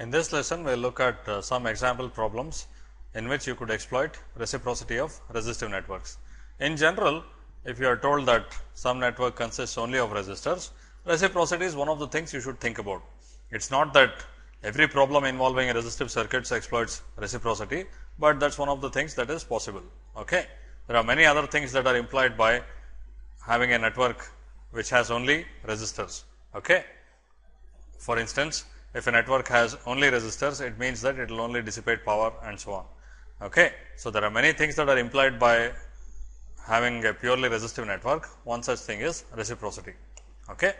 In this lesson, we will look at uh, some example problems in which you could exploit reciprocity of resistive networks. In general, if you are told that some network consists only of resistors, reciprocity is one of the things you should think about. It is not that every problem involving resistive circuits exploits reciprocity, but that is one of the things that is possible. Okay. There are many other things that are implied by having a network which has only resistors. Okay. For instance, if a network has only resistors, it means that it will only dissipate power and so on. Okay. So, there are many things that are implied by having a purely resistive network. One such thing is reciprocity. Okay.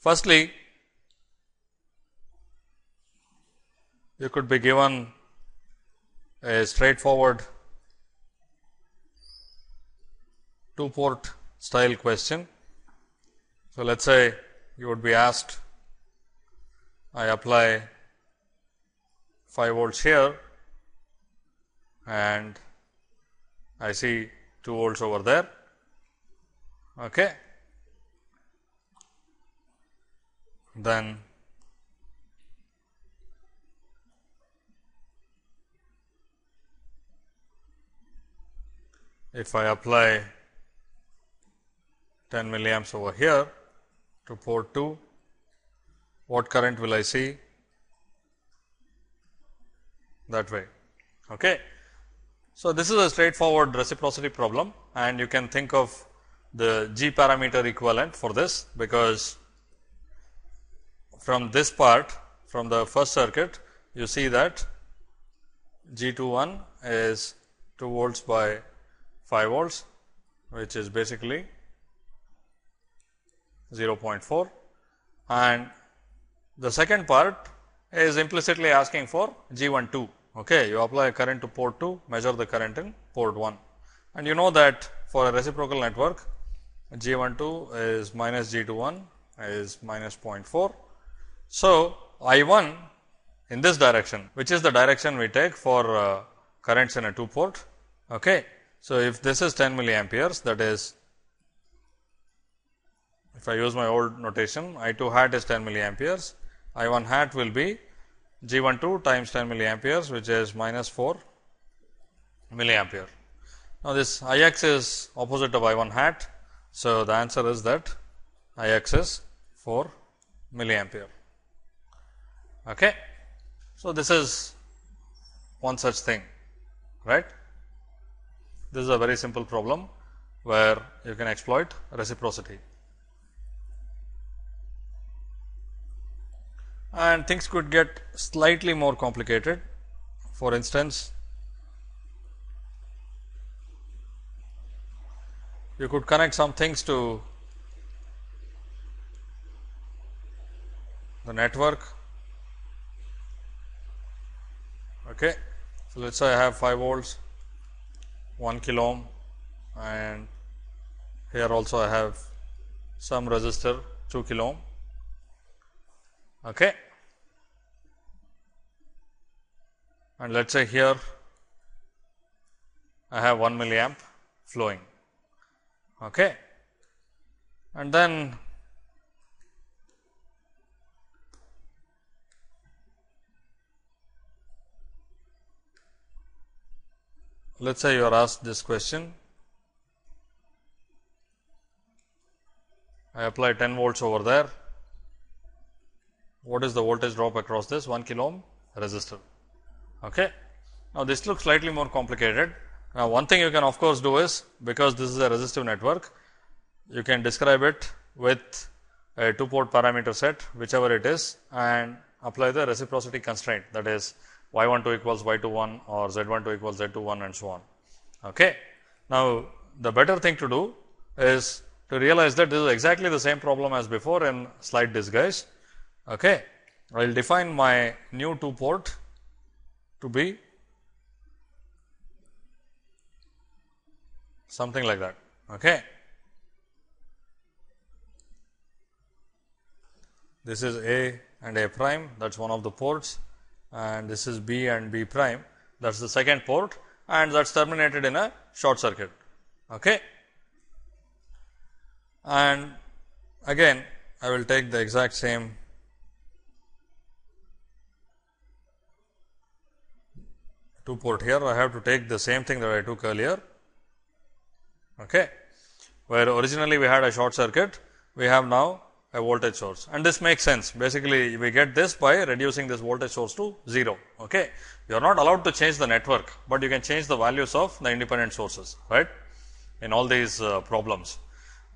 Firstly, you could be given a straightforward two port style question. So, let us say you would be asked I apply 5 volts here and I see 2 volts over there. Okay. Then if I apply 10 milliamps over here to port 2, what current will I see that way. Okay. So, this is a straightforward reciprocity problem and you can think of the g parameter equivalent for this, because from this part from the first circuit you see that G 2 1 is 2 volts by 5 volts which is basically 0.4 and the second part is implicitly asking for G 1 2. Okay. You apply a current to port 2, measure the current in port 1 and you know that for a reciprocal network G 1 2 is minus G 2 1 is minus 0.4. So, I 1 in this direction which is the direction we take for uh, currents in a 2 port. Okay. So, if this is 10 milliamperes that is if I use my old notation I 2 hat is 10 milliamperes, I 1 hat will be G 1 2 times 10 milliamperes which is minus 4 milliampere. Now, this I x is opposite of I 1 hat. So, the answer is that I x is 4 milliampere. Okay. So, this is one such thing right. This is a very simple problem where you can exploit reciprocity. And things could get slightly more complicated. For instance, you could connect some things to the network. Okay. So, let us say I have 5 volts, 1 kilo ohm and here also I have some resistor 2 kilo ohm Okay. And let us say here I have 1 milliamp flowing. Okay. And then let us say you are asked this question. I apply 10 volts over there what is the voltage drop across this 1 kilo ohm resistor. Okay. Now, this looks slightly more complicated. Now, one thing you can of course do is because this is a resistive network, you can describe it with a 2 port parameter set whichever it is and apply the reciprocity constraint that is y 1 2 equals y 2 1 or z 1 2 equals z 2 1 and so on. Okay. Now, the better thing to do is to realize that this is exactly the same problem as before in slight disguise Okay. I will define my new 2 port to be something like that. Okay. This is A and A prime that is one of the ports and this is B and B prime that is the second port and that is terminated in a short circuit. Okay. And again I will take the exact same 2 port here, I have to take the same thing that I took earlier, okay, where originally we had a short circuit, we have now a voltage source and this makes sense. Basically, we get this by reducing this voltage source to 0. Okay. You are not allowed to change the network, but you can change the values of the independent sources, right, in all these uh, problems.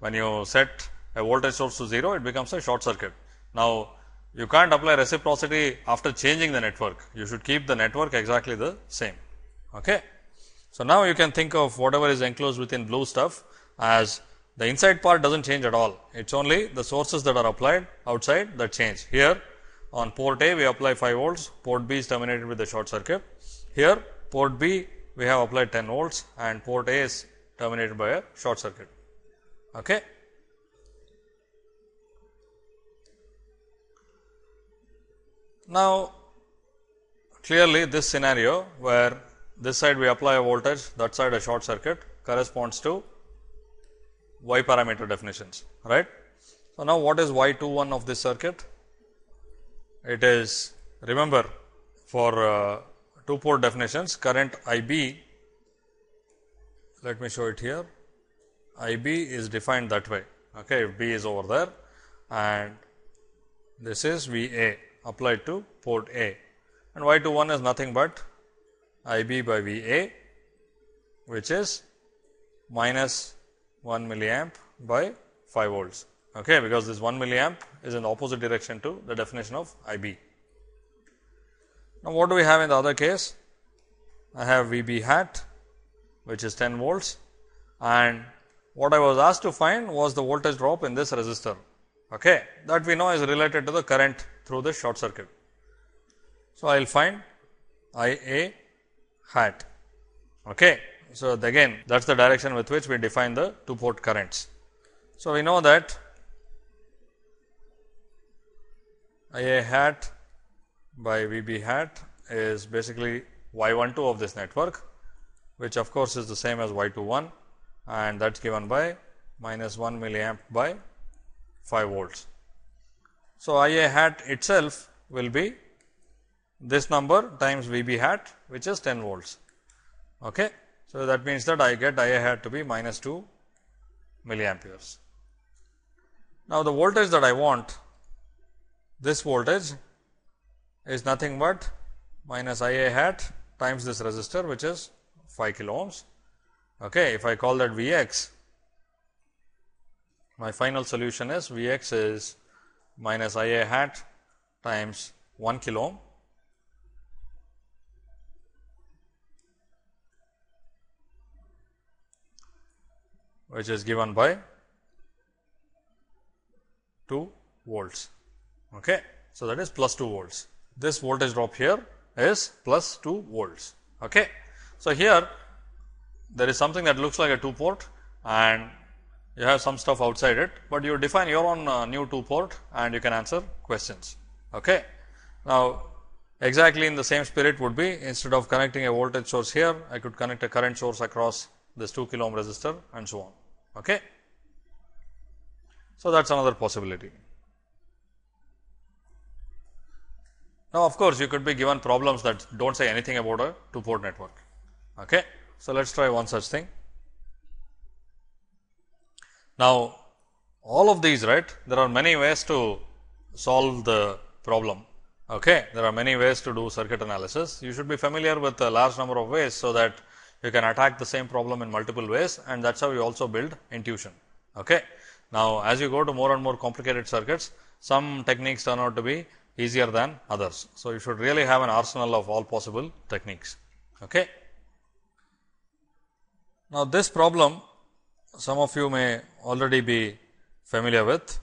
When you set a voltage source to 0, it becomes a short circuit. Now, you can't apply reciprocity after changing the network. You should keep the network exactly the same. Okay. So, now you can think of whatever is enclosed within blue stuff as the inside part does not change at all. It is only the sources that are applied outside that change. Here on port A we apply 5 volts, port B is terminated with the short circuit. Here port B we have applied 10 volts and port A is terminated by a short circuit. Okay. Now, clearly this scenario where this side we apply a voltage, that side a short circuit corresponds to y parameter definitions, right. So, now what is y 2 1 of this circuit? It is remember for uh, two port definitions current I b, let me show it here, I b is defined that way, okay, if b is over there and this is V a applied to port A and y 2 1 is nothing but I b by V a which is minus 1 milliamp by 5 volts, okay, because this 1 milliamp is in the opposite direction to the definition of I b. Now, what do we have in the other case? I have V b hat which is 10 volts and what I was asked to find was the voltage drop in this resistor okay, that we know is related to the current through the short circuit. So, I will find I a hat. Okay. So, again that is the direction with which we define the two port currents. So, we know that I a hat by V b hat is basically y 1 2 of this network, which of course, is the same as y 2 1 and that is given by minus 1 milliamp by 5 volts. So, I a hat itself will be this number times V b hat which is 10 volts. Okay. So, that means that I get I a hat to be minus 2 milliamperes. Now, the voltage that I want this voltage is nothing but minus I a hat times this resistor which is 5 kilo ohms. Okay. If I call that V x my final solution is V x is minus I a hat times 1 kilo ohm which is given by 2 volts. Okay. So, that is plus 2 volts. This voltage drop here is plus 2 volts. Okay. So, here there is something that looks like a 2 port and you have some stuff outside it, but you define your own uh, new 2 port and you can answer questions. Okay. Now, exactly in the same spirit would be instead of connecting a voltage source here, I could connect a current source across this 2 kilo ohm resistor and so on. Okay. So, that is another possibility. Now, of course, you could be given problems that do not say anything about a 2 port network. Okay. So, let us try one such thing. Now, all of these right, there are many ways to solve the problem. Okay. There are many ways to do circuit analysis. You should be familiar with a large number of ways, so that you can attack the same problem in multiple ways and that is how you also build intuition. Okay. Now, as you go to more and more complicated circuits, some techniques turn out to be easier than others. So, you should really have an arsenal of all possible techniques. Okay. Now, this problem some of you may already be familiar with.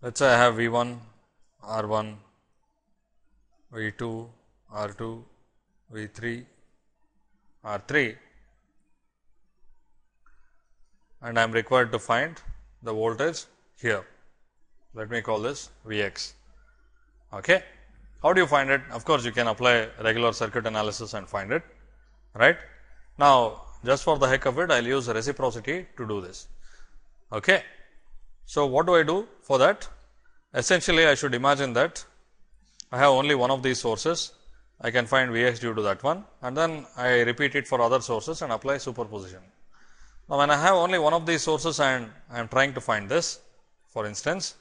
Let us say I have V 1, R 1, V 2, R 2, V 3, R 3 and I am required to find the voltage here let me call this V x. Okay. How do you find it? Of course, you can apply regular circuit analysis and find it, right. Now, just for the heck of it, I will use reciprocity to do this. Okay. So, what do I do for that? Essentially, I should imagine that I have only one of these sources. I can find V x due to that one and then I repeat it for other sources and apply superposition. Now, when I have only one of these sources and I am trying to find this, for instance,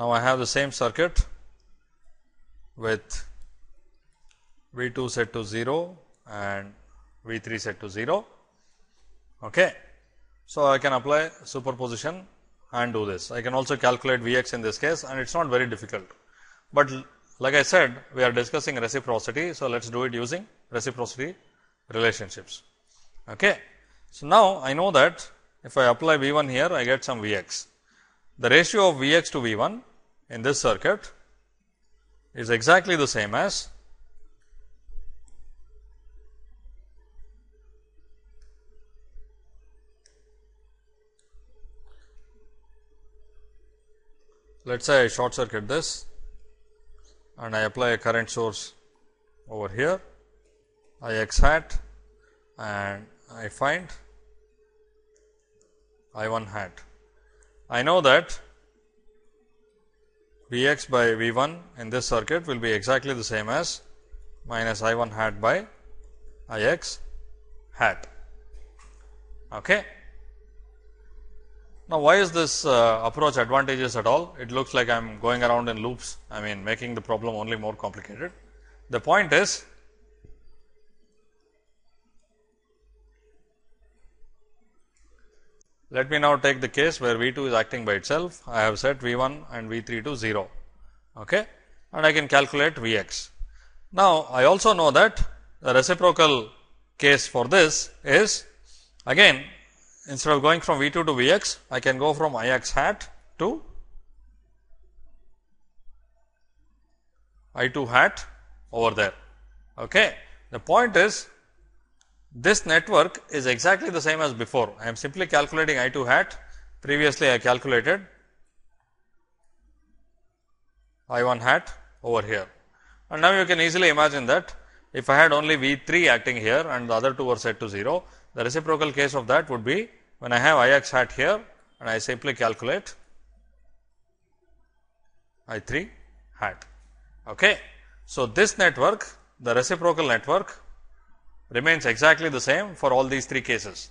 Now, I have the same circuit with V 2 set to 0 and V 3 set to 0. Okay. So, I can apply superposition and do this. I can also calculate V x in this case and it is not very difficult, but like I said we are discussing reciprocity. So, let us do it using reciprocity relationships. Okay. So, now I know that if I apply V 1 here I get some V x. The ratio of V x to V 1 in this circuit is exactly the same as let us say I short circuit this and I apply a current source over here I x hat and I find I 1 hat. I know that V x by V 1 in this circuit will be exactly the same as minus I 1 hat by I x hat. Okay. Now, why is this uh, approach advantageous at all? It looks like I am going around in loops, I mean making the problem only more complicated. The point is Let me now take the case where V 2 is acting by itself. I have set V 1 and V 3 to 0 okay, and I can calculate V x. Now, I also know that the reciprocal case for this is again instead of going from V 2 to V x, I can go from I x hat to I 2 hat over there. Okay. The point is this network is exactly the same as before. I am simply calculating I 2 hat. Previously, I calculated I 1 hat over here. And now, you can easily imagine that if I had only V 3 acting here and the other two were set to 0, the reciprocal case of that would be when I have I x hat here and I simply calculate I 3 hat. Okay. So, this network the reciprocal network remains exactly the same for all these three cases.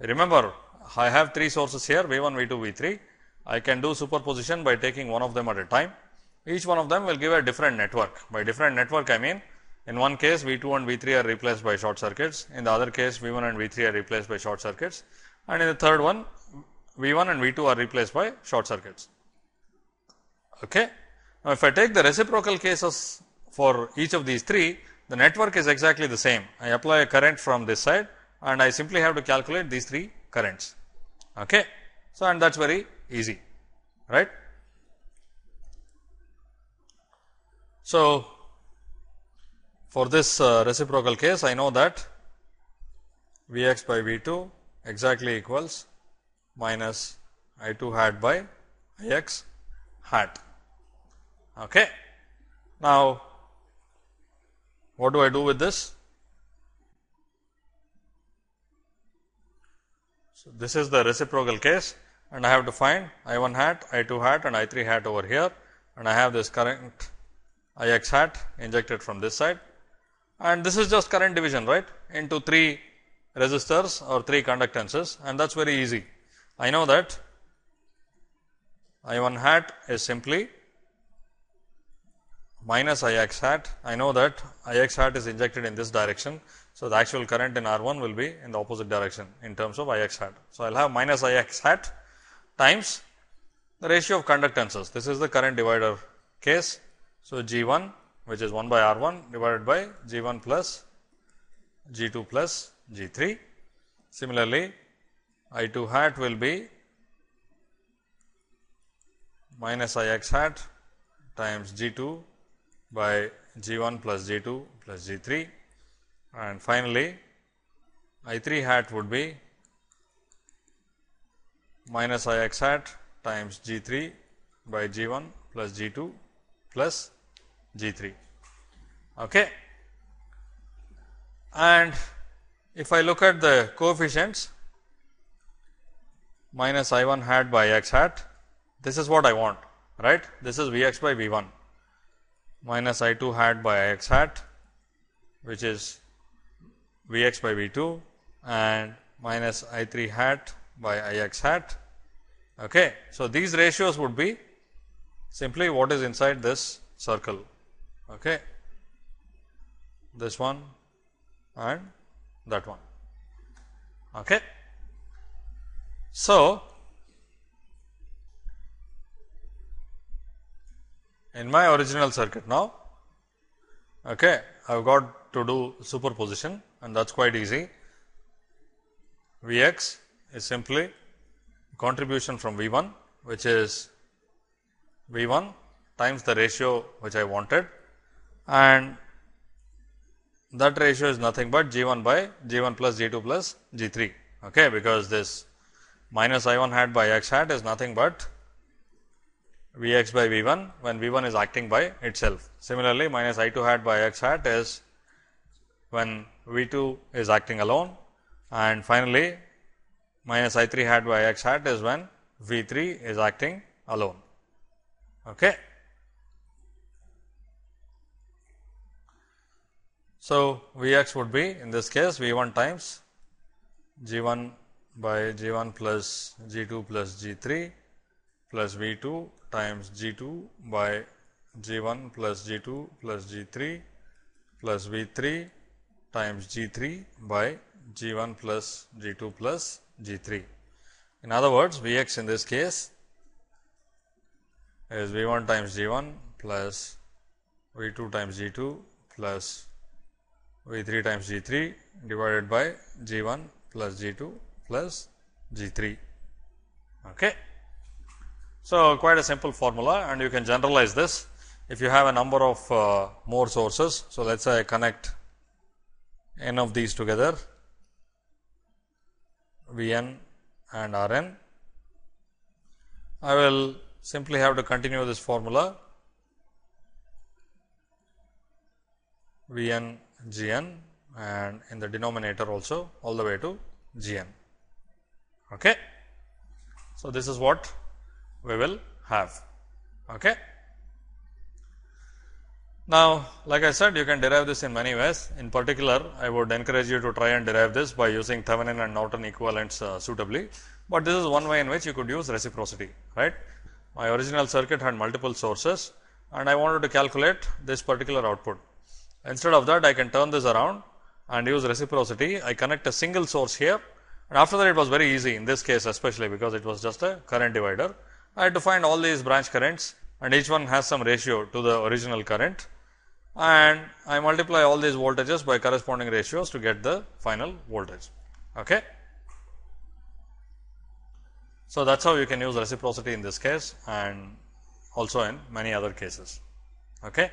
Remember I have three sources here V 1, V 2, V 3. I can do superposition by taking one of them at a time. Each one of them will give a different network. By different network I mean in one case V 2 and V 3 are replaced by short circuits, in the other case V 1 and V 3 are replaced by short circuits and in the third one V 1 and V 2 are replaced by short circuits. Okay. Now, if I take the reciprocal cases for each of these three, the network is exactly the same. I apply a current from this side and I simply have to calculate these three currents. Okay. So, and that is very easy, right. So, for this uh, reciprocal case, I know that V x by V 2 exactly equals minus I 2 hat by I x hat. Okay. Now, what do I do with this? So, this is the reciprocal case. And I have to find I 1 hat, I 2 hat and I 3 hat over here. And I have this current I x hat injected from this side. And this is just current division right? Into 3 resistors or 3 conductances. And that is very easy. I know that I 1 hat is simply minus I x hat. I know that I x hat is injected in this direction. So, the actual current in R 1 will be in the opposite direction in terms of I x hat. So, I will have minus I x hat times the ratio of conductances. This is the current divider case. So, G 1 which is 1 by R 1 divided by G 1 plus G 2 plus G 3. Similarly, I 2 hat will be minus I x hat times G 2 by G 1 plus G 2 plus G 3 and finally, I 3 hat would be minus I x hat times G 3 by G 1 plus G 2 plus G 3. Okay. And if I look at the coefficients minus I 1 hat by x hat, this is what I want, right. This is V x by V 1 minus I 2 hat by I x hat, which is V x by V 2 and minus I 3 hat by I x hat. Okay. So, these ratios would be simply what is inside this circle. Okay. This one and that one. Okay. So, in my original circuit now, okay, I have got to do superposition and that is quite easy. V x is simply contribution from V 1, which is V 1 times the ratio which I wanted. And that ratio is nothing but G 1 by G 1 plus G 2 plus G 3, okay, because this minus I 1 hat by x hat is nothing but V x by V 1 when V 1 is acting by itself. Similarly, minus I 2 hat by x hat is when V 2 is acting alone and finally, minus I 3 hat by x hat is when V 3 is acting alone. Okay. So, V x would be in this case V 1 times G 1 by G 1 plus G 2 plus G 3 plus V 2 times G 2 by G 1 plus G 2 plus G 3 plus V 3 times G 3 by G 1 plus G 2 plus G 3. In other words, V x in this case is V 1 times G 1 plus V 2 times G 2 plus V 3 times G 3 divided by G 1 plus G 2 plus G 3. Okay. So, quite a simple formula and you can generalize this if you have a number of uh, more sources. So, let us say I connect n of these together V n and R n. I will simply have to continue this formula V n G n and in the denominator also all the way to G n. Okay. So, this is what we will have. Okay. Now, like I said you can derive this in many ways. In particular, I would encourage you to try and derive this by using Thevenin and Norton equivalents uh, suitably, but this is one way in which you could use reciprocity, right. My original circuit had multiple sources and I wanted to calculate this particular output. Instead of that, I can turn this around and use reciprocity. I connect a single source here and after that it was very easy in this case especially because it was just a current divider. I had to find all these branch currents and each one has some ratio to the original current and I multiply all these voltages by corresponding ratios to get the final voltage. Okay. So, that is how you can use reciprocity in this case and also in many other cases. Okay.